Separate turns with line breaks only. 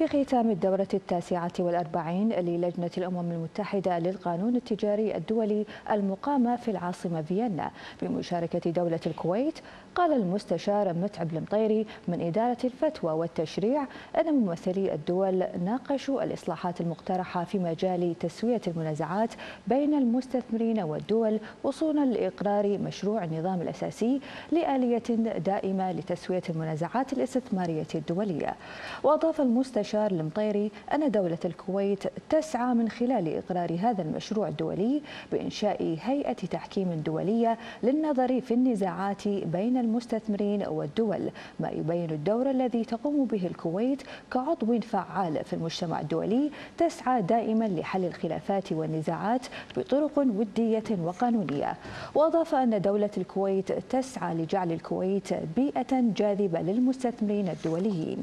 في ختام الدورة التاسعة والأربعين للجنة الأمم المتحدة للقانون التجاري الدولي المقامة في العاصمة فيينا. بمشاركة دولة الكويت قال المستشار متعب المطيري من إدارة الفتوى والتشريع أن ممثلي الدول ناقشوا الإصلاحات المقترحة في مجال تسوية المنازعات بين المستثمرين والدول وصولا لإقرار مشروع النظام الأساسي لآلية دائمة لتسوية المنازعات الاستثمارية الدولية. وأضاف المستشار المطيري أن دولة الكويت تسعى من خلال إقرار هذا المشروع الدولي بإنشاء هيئة تحكيم دولية للنظر في النزاعات بين المستثمرين والدول ما يبين الدور الذي تقوم به الكويت كعضو فعال في المجتمع الدولي تسعى دائما لحل الخلافات والنزاعات بطرق ودية وقانونية. وأضاف أن دولة الكويت تسعى لجعل الكويت بيئة جاذبة للمستثمرين الدوليين.